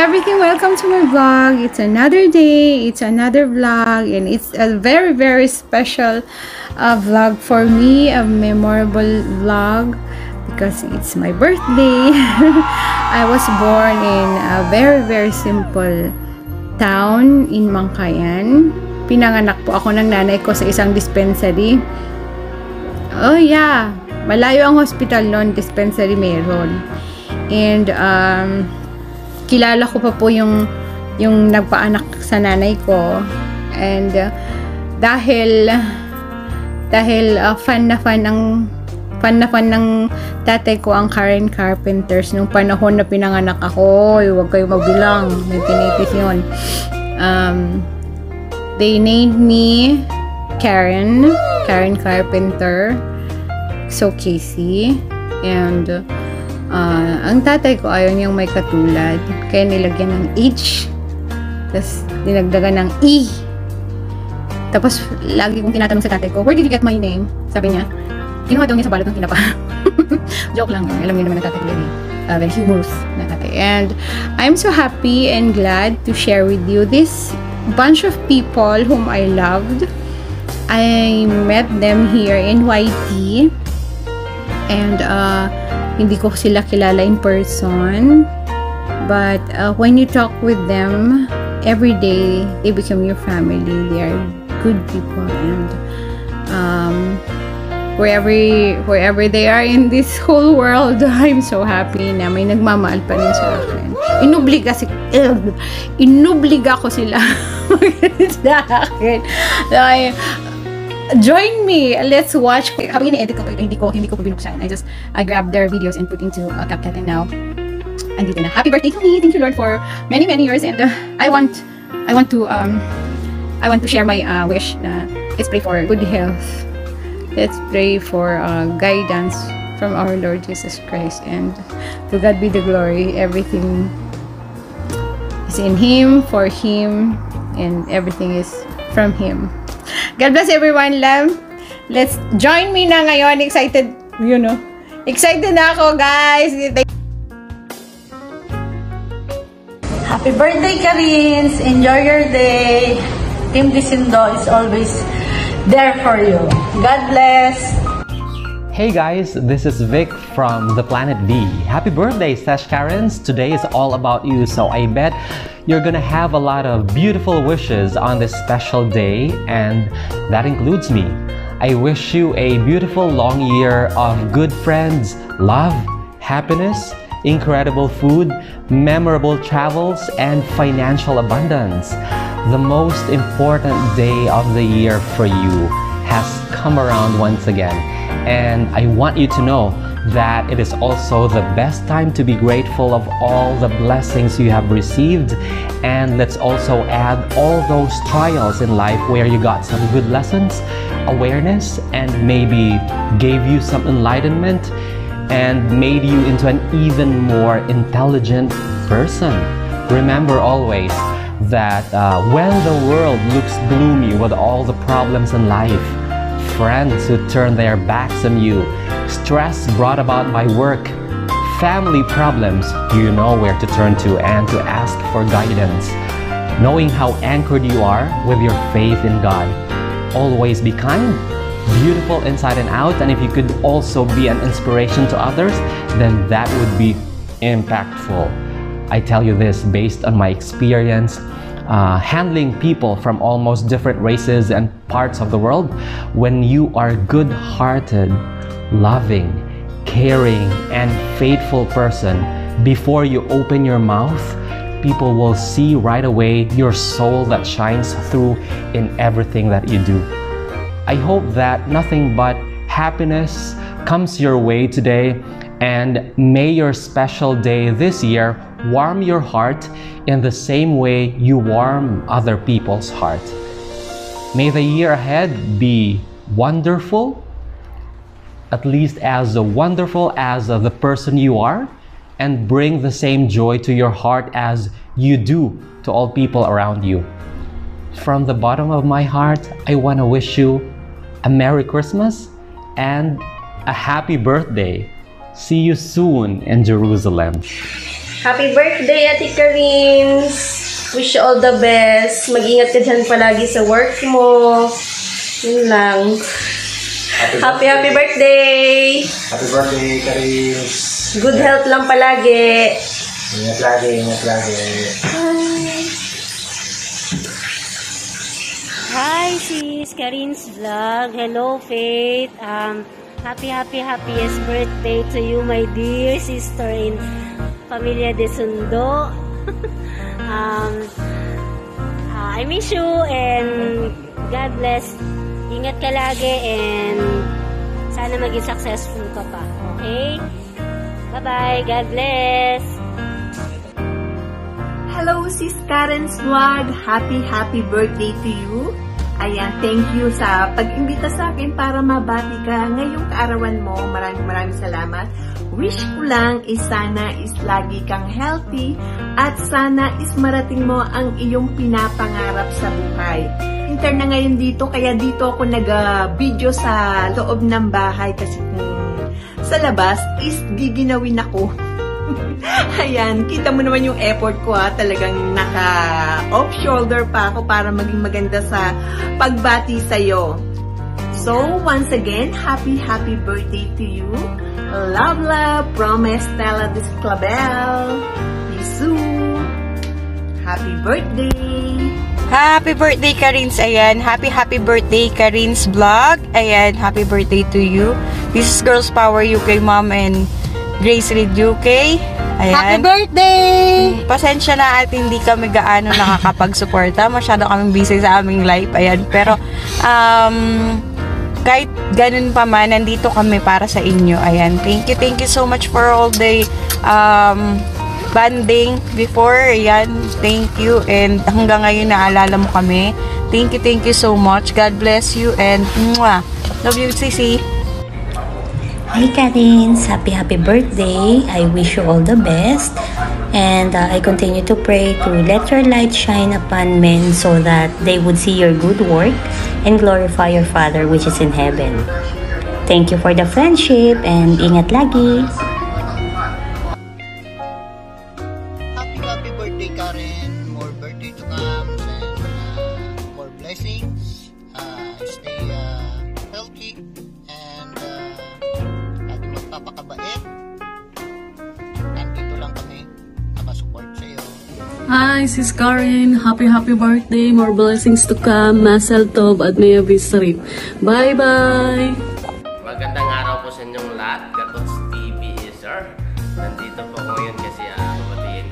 everything, welcome to my vlog. It's another day, it's another vlog, and it's a very, very special uh, vlog for me, a memorable vlog because it's my birthday. I was born in a very, very simple town in Mangkayan. Pinanganak po ako ng nanay ko sa isang dispensary. Oh yeah, malayo ang hospital noon, dispensary meron. And um, kilala ko pa po yung yung nagpaanak sa nanay ko. And uh, dahil dahil uh, fan na fan ng fan na fan ng tatay ko ang Karen Carpenters nung panahon na pinanganak ako. Huwag kayo magbilang. 1980s yun. Um, they named me Karen Karen Carpenter. So Casey. And uh, Uh, ang tatay ko ayaw niyang may katulad. Kaya nilagyan ng H. Tapos, dinagdagan ng E. Tapos, lagi kong tinatanong sa tatay ko, where did you get my name? Sabi niya, kinuha daw niya sa balot ng kinapa. Joke lang. Alam niyo naman na tatay very, uh, very humorous na tatay. And, I'm so happy and glad to share with you this bunch of people whom I loved. I met them here in YT. And, uh, hindi ko sila kilala in person. But uh, when you talk with them, every day, they become your family. They are good people and um, wherever, wherever they are in this whole world, I'm so happy na may nagmamahal pa rin sa akin. Inubliga si ugh, inubliga ko sila sa akin. Like, join me. Let's watch. Habang ini-edit ko, hindi ko, hindi ko binuksan. I just, I grabbed their videos and put into uh, CapCut and now, andito na. Happy birthday to me. Thank you, Lord, for many, many years. And uh, I want, I want to, um, I want to share my uh, wish na let's pray for good health. Let's pray for uh, guidance from our Lord Jesus Christ. And to God be the glory. Everything is in Him, for Him, and everything is from Him. God bless everyone, love. Let's join me na ngayon. Excited, you know. Excited na ako, guys. Happy birthday, Karins. Enjoy your day. Team Disindo is always there for you. God bless. Hey guys, this is Vic from the Planet V. Happy birthday, Sash Karens! Today is all about you, so I bet you're gonna have a lot of beautiful wishes on this special day, and that includes me. I wish you a beautiful long year of good friends, love, happiness, incredible food, memorable travels, and financial abundance. The most important day of the year for you has come around once again, and I want you to know that it is also the best time to be grateful of all the blessings you have received. And let's also add all those trials in life where you got some good lessons, awareness, and maybe gave you some enlightenment and made you into an even more intelligent person. Remember always that uh, when the world looks gloomy with all the problems in life, friends who turn their backs on you, stress brought about by work, family problems, you know where to turn to and to ask for guidance. Knowing how anchored you are with your faith in God. Always be kind, beautiful inside and out, and if you could also be an inspiration to others, then that would be impactful. I tell you this based on my experience uh, handling people from almost different races and parts of the world, when you are a good hearted, loving, caring, and faithful person, before you open your mouth, people will see right away your soul that shines through in everything that you do. I hope that nothing but happiness comes your way today, and may your special day this year warm your heart in the same way you warm other people's heart. May the year ahead be wonderful, at least as wonderful as the person you are, and bring the same joy to your heart as you do to all people around you. From the bottom of my heart, I want to wish you a Merry Christmas and a happy birthday. See you soon in Jerusalem. Happy birthday, Ate Karins! Wish you all the best. Mag-ingat ka dyan palagi sa work mo. Yun lang. Happy, happy birthday! Happy birthday, Karins! Good health lang palagi. Ingat lagi, ingat lagi. Hi, sis! Karin's Vlog. Hello, Faith. Um, happy, happy, happiest birthday to you, my dear sister in Familia de Sundo. um, uh, I miss you and God bless. Ingat ka lagi and sana maging successful ka pa. Okay? Bye-bye. God bless. Hello, Sis Karen's Vlog! Happy, happy birthday to you! Ayan, thank you sa pag-imbita sa akin para mabati ka ngayong kaarawan mo. Maraming maraming salamat. Wish ko lang is sana is lagi kang healthy at sana is marating mo ang iyong pinapangarap sa buhay. Winter na ngayon dito, kaya dito ako nag-video sa loob ng bahay kasi kung sa labas is giginawin ako. Ayan, kita mo naman yung effort ko ha. Talagang naka-off shoulder pa ako para maging maganda sa pagbati sa'yo. So, once again, happy, happy birthday to you. Love, love from Estela Disclabel. Bisou. Happy birthday! Happy birthday, Karins. Ayan. Happy, happy birthday, Karins Vlog. Ayan. Happy birthday to you. This is Girls Power UK Mom and Grace Reed UK. Ayan. Happy birthday! Pasensya na at hindi kami gaano nakakapag-suporta. Masyado kami busy sa aming life. Ayan. Pero, um, kahit ganun pa man, nandito kami para sa inyo. Ayan. Thank you, thank you so much for all the um, banding before. Ayan. Thank you. And hanggang ngayon naalala mo kami. Thank you, thank you so much. God bless you and mwah. Love you, Sisi. Hi Karins, happy happy birthday. I wish you all the best. And uh, I continue to pray to let your light shine upon men so that they would see your good work and glorify your Father which is in heaven. Thank you for the friendship and ingat lagi. Sis Karen. Happy, happy birthday. More blessings to come. Masal Tov at Maya Visarin. Bye-bye! Magandang araw po sa inyong lahat. Katots TV is sir. Nandito po ngayon kasi uh,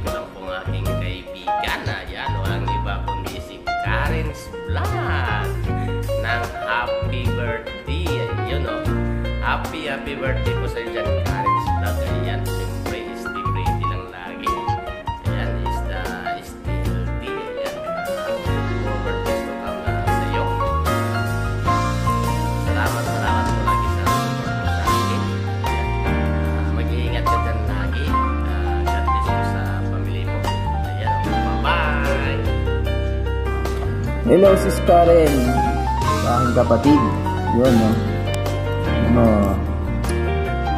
ko lang po aking kaibigan. Ayan, walang iba kundi si Karen's Vlog ng Happy Birthday. Ayun o. Happy, happy birthday po sa dyan, Karen's Vlog. Ayan, Hello, sis Karen. Sa aking kapatid. Yun, no? Ano,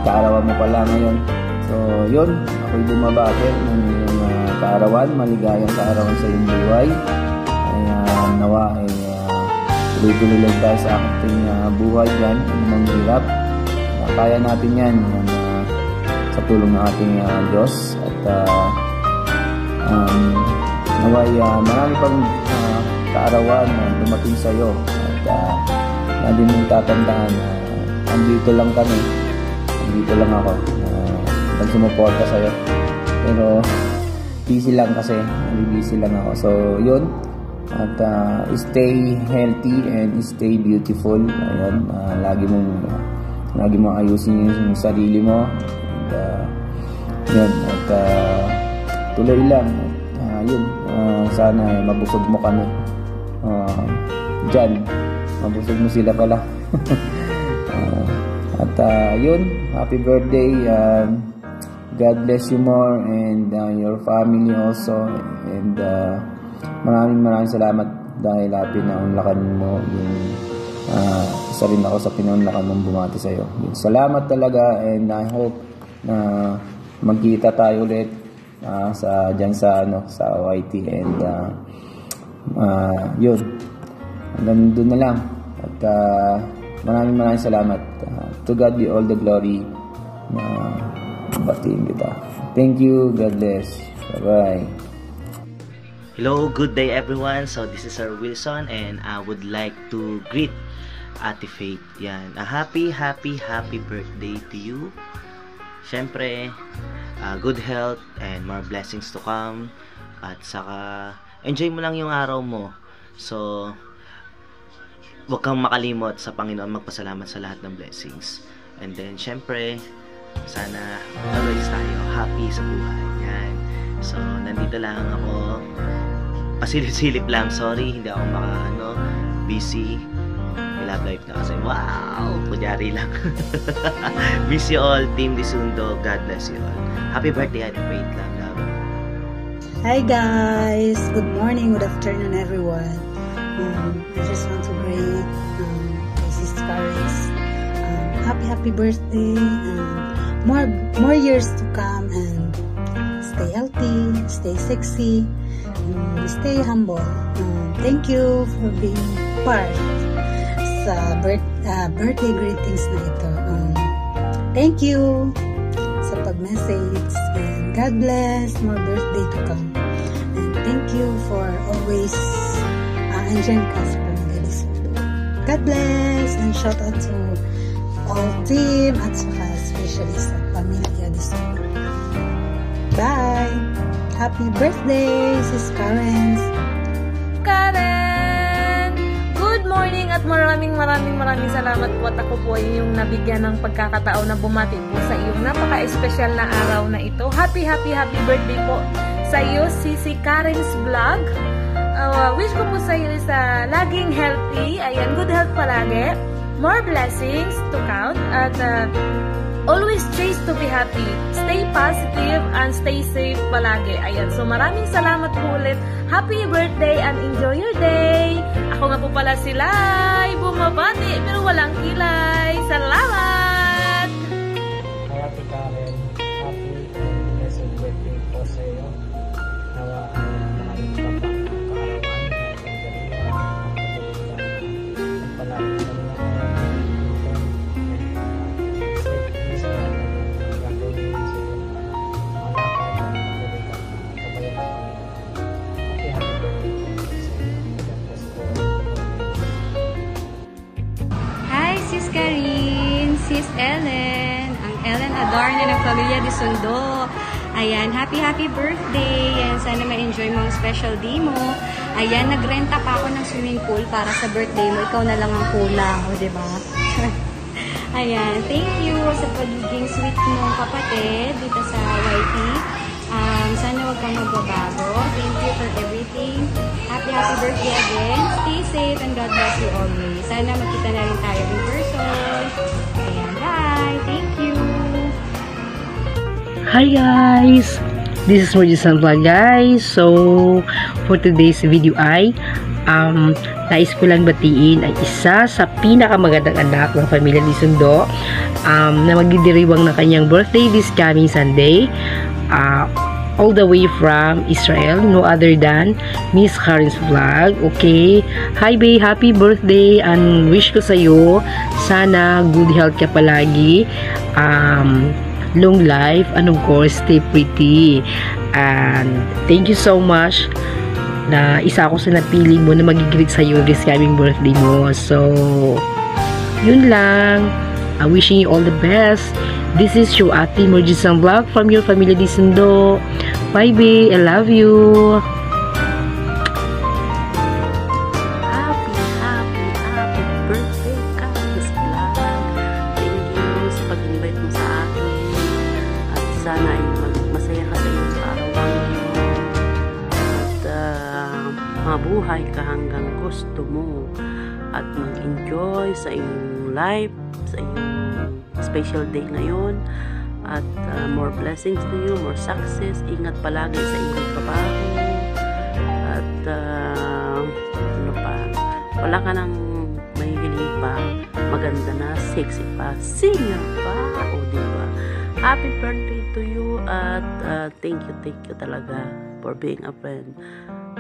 kaarawan mo pala ngayon. So, yun. Ako'y bumabati ng iyong uh, kaarawan. Maligayang kaarawan sa iyong buhay. Ay, uh, nawa ay uh, tuloy-tuloy lang tayo sa ating uh, buhay dyan. Mang hirap. Uh, kaya natin yan. uh, sa tulong ng ating uh, Diyos. At uh, um, naway uh, marami pang kaarawan na dumating sa iyo at uh, lagi mong tatandaan na uh, andito lang kami. Andito lang ako. Uh, nagsumuporta sa iyo pero busy lang kasi. Busy lang ako. So yun. At uh, stay healthy and stay beautiful. Ayun uh, lagi mong lagi mong ayusin yung sarili mo. And, uh, yun. At uh, tuloy lang. Uh, yun. Uh, sana eh, mabusog mo kami uh, dyan. Mabusog mo sila pala. Uh, at uh, yun. Happy birthday uh, God bless you more and uh, your family also. And uh, maraming maraming salamat dahil uh, pinaunlakan mo yung uh, isa rin ako sa pinaunlakan mong bumati sa iyo salamat talaga and I hope na magkita tayo ulit ah, sa diyan sa ano sa YT and uh, uh, yun hanggang doon na lang at uh, maraming maraming salamat uh, to God be all the glory na batiin kita thank you God bless bye bye Hello, good day everyone. So this is Sir Wilson and I would like to greet Ate Faith. Yan. A happy, happy, happy birthday to you. Siyempre, uh, good health and more blessings to come. At saka, enjoy mo lang yung araw mo. So, huwag kang makalimot sa Panginoon magpasalamat sa lahat ng blessings. And then, syempre, sana always tayo happy sa buhay. Yan. So, nandito lang ako pasilip-silip lang. Sorry, hindi ako maka, ano, busy. May love life na kasi. Wow! Kunyari lang. Miss you all, Team Disundo. God bless you all. Happy birthday, Ate Faith. Love. Hi guys! Good morning, good afternoon everyone. Um, I just want to greet um, Mrs. Paris. Um, happy, happy birthday and more, more years to come and stay healthy, stay sexy, stay humble. Um, thank you for being part sa birth, uh, birthday greetings na ito. Um, thank you sa pag-message and God bless more birthday to come. You for always uh, enjoying us from. God bless and shout out to all team at saka especially sa pamilya Elisabeth. Bye! Happy birthday, Sis Karen! Karen! Good morning at maraming maraming maraming salamat po at ako po ay yung nabigyan ng pagkakataon na bumati po sa iyong napaka-espesyal na araw na ito. Happy, happy, happy birthday po sa iyo, si si Karen's Vlog. Uh, wish ko po sa iyo sa laging healthy. Ayan, good health palagi. More blessings to count. At uh, always chase to be happy. Stay positive and stay safe palagi. Ayan, so maraming salamat po ulit. Happy birthday and enjoy your day. Ako nga po pala si Lai, bumabati pero walang kilay. Salamat! Sis Ellen, ang Ellen Adorno ng Pamilya de Sundo. Ayan, happy happy birthday. Yan, sana ma-enjoy mo ang special day mo. Ayan, nagrenta pa ako ng swimming pool para sa birthday mo. Ikaw na lang ang kulang, o diba? Ayan, thank you sa pagiging sweet mong kapatid dito sa YT. Um, sana huwag kang magbabago. Thank you for everything. Happy, happy birthday again. Stay safe and God bless you always. Sana magkita na rin tayo in person. Ayan, bye. Thank you. Hi guys! This is Marjisan Vlog guys. So, for today's video ay um, nais ko lang batiin ay isa sa pinakamagandang anak ng pamilya ni Sundo um, na magdidiriwang ng kanyang birthday this coming Sunday. Uh, all the way from Israel, no other than Miss Karen's Vlog. Okay? Hi, babe. Happy birthday and wish ko sa'yo sana good health ka palagi. Um, long life and of course stay pretty and thank you so much na isa ako sa napili mo na magigreet sa'yo this coming birthday mo so yun lang I'm wishing you all the best this is your ate Mergisang Vlog from your family di Sundo bye babe I love you Happy, happy, happy birthday, Cactus Vlog. Thank you sa pag-invite mo sa akin. At sana ay masaya ka sa iyong arawan ngayon. At ah, mabuhay ka hanggang gusto mo. At mag-enjoy sa iyong life, sa iyong special day ngayon. At ah, more blessings to you, more success. Ingat palagi sa iyong trabaho. At ah, ano pa, wala ka nang mahihiling pa, maganda na, sexy pa, singer pa, o diba? happy birthday to you at uh, thank you, thank you talaga for being a friend.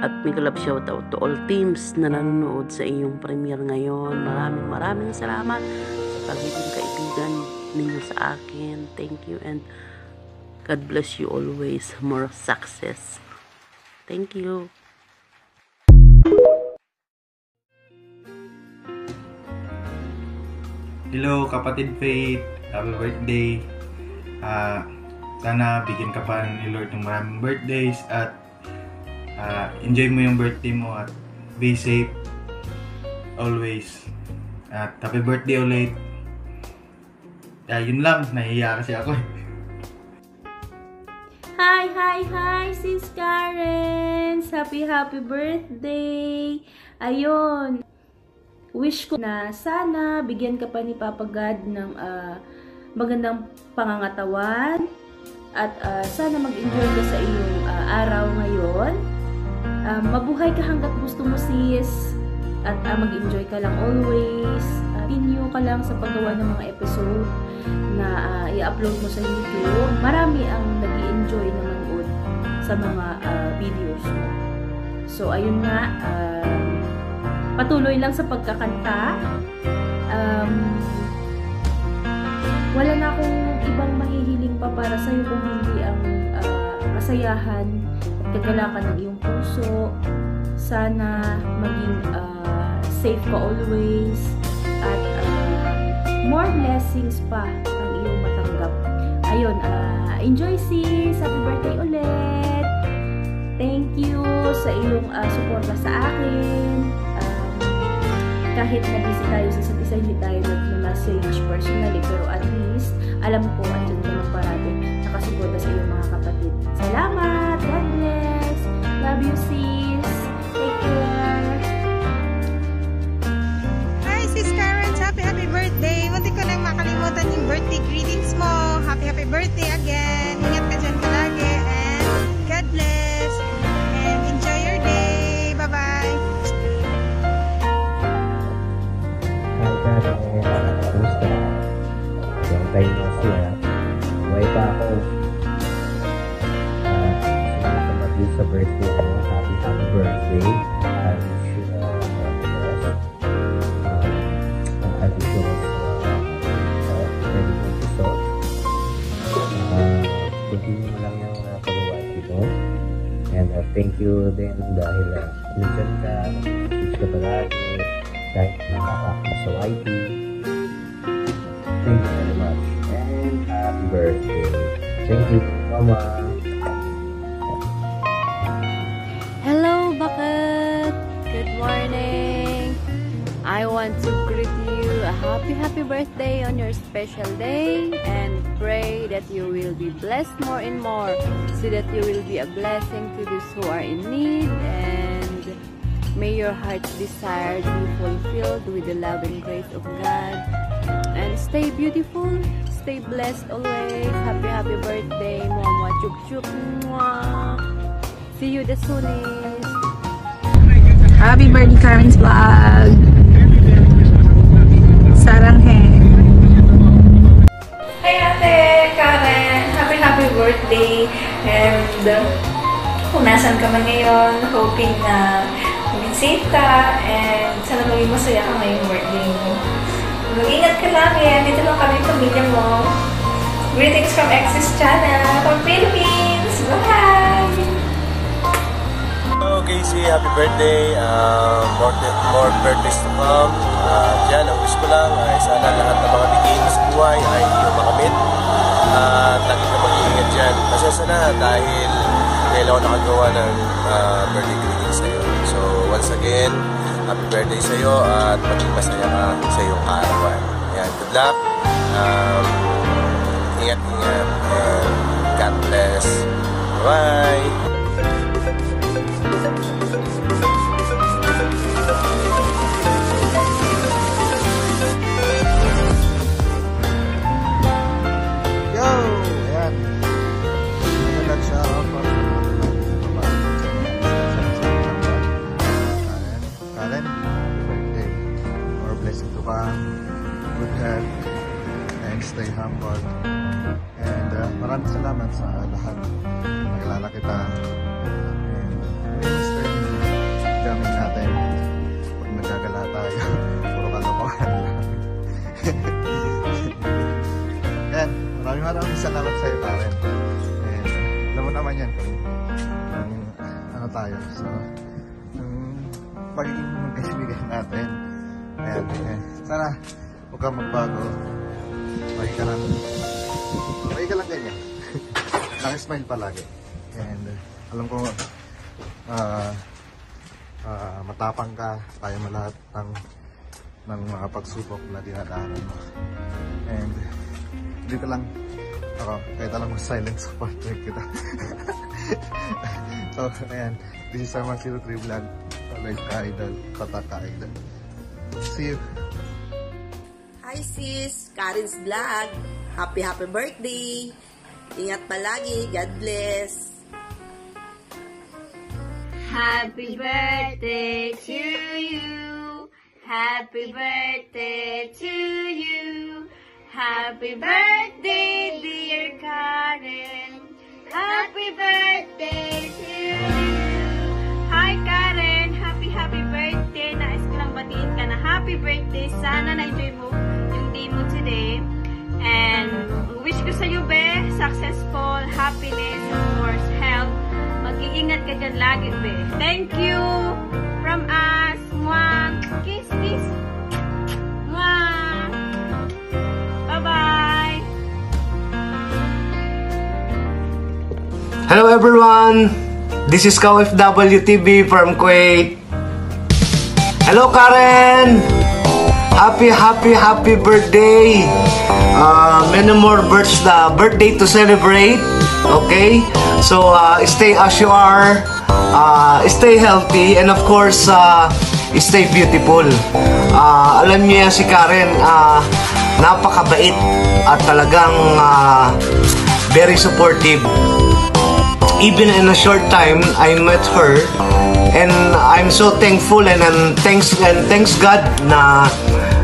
At may love shoutout to all teams na nanonood sa iyong premiere ngayon. Maraming maraming salamat sa pagiging kaibigan ninyo sa akin. Thank you and God bless you always. More success. Thank you. Hello kapatid Faith, happy birthday. Ah, sana bigyan ka pa ni Lord ng maraming birthdays at ah, enjoy mo yung birthday mo at be safe always. At happy birthday ulit. Ah, yun lang, nahihiya kasi ako eh. Hi, hi, hi, sis Karen! Happy, happy birthday! Ayun, wish ko na sana bigyan ka pa ni Papa God ng ah, magandang pangangatawan at ah, sana mag-enjoy ka sa iyong ah, araw ngayon. Ah, mabuhay ka hanggat gusto mo sis at ah, mag-enjoy ka lang always. Uh, continue ka lang sa paggawa ng mga episode na ah, i-upload mo sa YouTube. Marami ang nag enjoy na manood sa mga ah, videos mo. So, ayun nga, um, patuloy lang sa pagkakanta. Um, wala na akong ibang mahihiling pa para sa iyo kung hindi ang ah, kasayahan at kagalakan ng iyong puso. Sana maging ah, safe ka always at ah, more blessings pa ang iyong matanggap. Ayun, ah, enjoy sis! Happy birthday ulit! Thank you sa iyong ah, suporta sa akin. Um, kahit na busy tayo sa isa't isa, hindi tayo nag-message personally, pero at least, alam ko, andyan ka parati nakasuporta sa iyong mga kapatid. Salamat! God bless! Love you, sis! Happy, happy birthday! Munti ko lang makalimutan yung birthday greetings mo. Happy, happy birthday again! Ingat ka dyan palagi and God bless! And enjoy your day! Bye-bye! No see, ha? Buhay pa ako. Uh, sa birthday mo. Happy, happy birthday. I thank you din dahil uh, nandiyan ka, nag-teach ka palagi, kahit nakaka-active sa YT. Thank you very much. And happy birthday. Thank you, Mama. Birthday on your special day and pray that you will be blessed more and more so that you will be a blessing to those who are in need and may your heart's desire be fulfilled with the love and grace of God. And stay beautiful, stay blessed always. Happy, happy birthday, Mama Chuk Chuk. See you the soonest. Happy birthday, Karen's vlog! Birthday! And uh, kung nasan ka man ngayon, hoping na maging safe ka and sana maging masaya ka ngayong birthday mo. Mag-ingat ka lang yan. Dito lang kami pamilya mo. Greetings from Exis Channel from Philippines! Bye! Hello Casey, happy birthday. Uh, more, more birthdays to come. Uh, dyan, ang wish ko lang ay sana lahat ng mga bigay mo sa buhay ay iyong makamit. At lagi ka mag-iingat dyan. Pasensya na dahil dahil ako nakagawa ng uh, birthday greeting sa'yo. So once again, happy birthday sa'yo at maging masaya ka sa iyong arawan. Ayan, good luck. Um, ingat-ingat God bless. Bye! Maraming salamat sa lahat. Nakilala kita. And ko yung jamming natin. Pag nagagala tayo, puro kalokohan lang. Yan, maraming maraming salamat sa iyo, Karen. And alam mo naman yan kung, kung ano tayo. So, yung pagiging magkasibigan natin. Ayan, ayan. Sana huwag kang magbago. Lagi ka lang, lagi ka lang ganyan. Nakismile palagi. And uh, alam ko, ah, ah, matapang ka, kaya mo lahat ng, ng mga pagsubok na dinadaanan mo. And dito lang ako, kahit alam mo silent supporter kita. so, ayan. This is our 03 vlog. Live ka idol, patak ka idol. See you. Hi sis, Karen's Vlog. Happy happy birthday. Ingat palagi. God bless. Happy birthday to you. Happy birthday to you. Happy birthday, dear Karen. Happy birthday to you. Hi Karen, happy happy birthday. Nais ko lang batiin ka na happy birthday. Sana na-enjoy mo yung day mo today. And wish ko sa iyo, be, successful, happiness, of course, health. Mag-iingat ka dyan lagi, be. Thank you from us. Mwah. Kiss, kiss. Bye-bye. Hello everyone! This is KFW TV from Kuwait. Hello Karen! Happy, happy, happy birthday! Uh, many more births, uh, birthday to celebrate. Okay? So, uh, stay as you are. Uh, stay healthy. And of course, uh, stay beautiful. Uh, alam niyo yan si Karen, uh, napakabait at talagang uh, very supportive even in a short time I met her. And I'm so thankful and, and thanks and thanks God na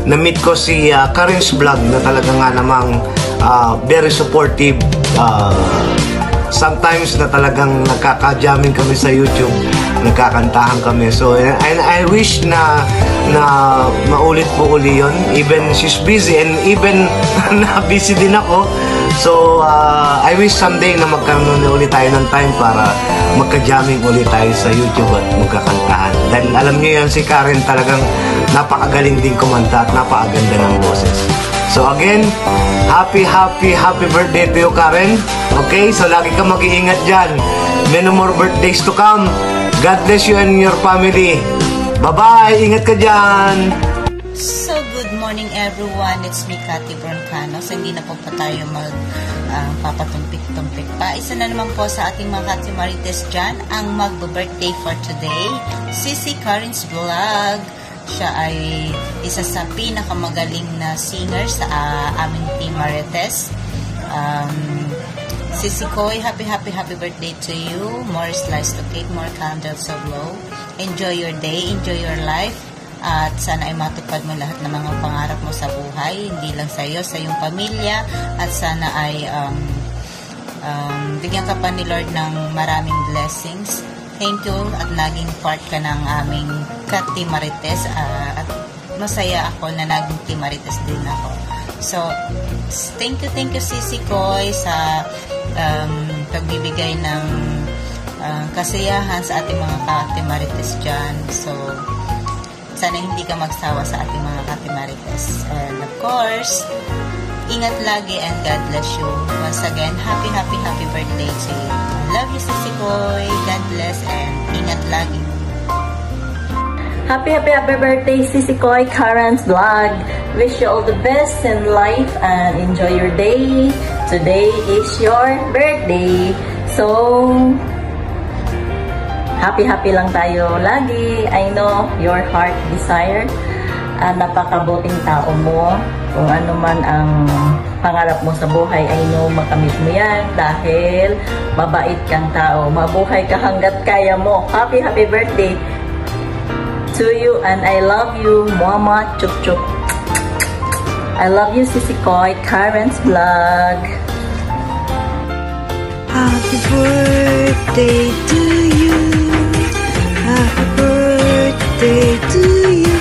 na-meet ko si uh, Karen's vlog na talaga nga namang uh, very supportive uh, sometimes na talagang nagkaka-jamming kami sa YouTube nagkakantahan kami. So and, I wish na na maulit po uli yun. Even she's busy and even na busy din ako So, uh, I wish someday na magkaroon na ulit tayo ng time para magka-jamming ulit tayo sa YouTube at magkakantahan. Dahil alam niyo yan, si Karen talagang napakagaling din kumanta at napakaganda ng boses. So again, happy, happy, happy birthday to you, Karen. Okay, so lagi ka mag-iingat dyan. Many more birthdays to come. God bless you and your family. Bye-bye! Ingat ka dyan! So, morning everyone. It's me, Cathy Broncano. So, hindi na po pa tayo mag uh, papatumpik-tumpik pa. Isa na naman po sa ating mga Cathy Marites dyan, ang magbo-birthday for today, Sissy Karin's Vlog. Siya ay isa sa pinakamagaling na singer sa uh, aming Team Marites. Um, Sissy Koy, happy, happy, happy birthday to you. More slice of cake, more candles of glow. Enjoy your day, enjoy your life at sana ay matupad mo lahat ng mga pangarap mo sa buhay, hindi lang sa iyo, sa iyong pamilya, at sana ay um, um, bigyan ka pa ni Lord ng maraming blessings. Thank you at naging part ka ng aming Kati Marites uh, at masaya ako na naging Timarites din ako. So, thank you, thank you Sisi Koy sa um, pagbibigay ng uh, kasiyahan sa ating mga Katimarites dyan. So, sana hindi ka magsawa sa ating mga Katimarites. And of course, ingat lagi and God bless you. Once again, happy, happy, happy birthday to you. Love you, Sisi Koy. God bless and ingat lagi. Happy, happy, happy birthday, Sisi Koy, Karen's Vlog. Wish you all the best in life and enjoy your day. Today is your birthday. So, happy-happy lang tayo lagi. I know your heart desire. Uh, napakabuting tao mo. Kung ano man ang pangarap mo sa buhay, I know makamit mo yan dahil mabait kang tao. Mabuhay ka hanggat kaya mo. Happy, happy birthday to you and I love you, Mama Chuk Chuk. I love you, Sisi Koy, Karen's Vlog. Happy birthday to you. Birthday to you.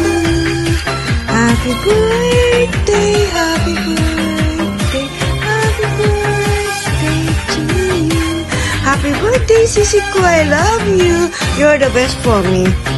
Happy birthday, happy birthday, happy birthday to you. Happy birthday, Sisi ko. I love you. You're the best for me.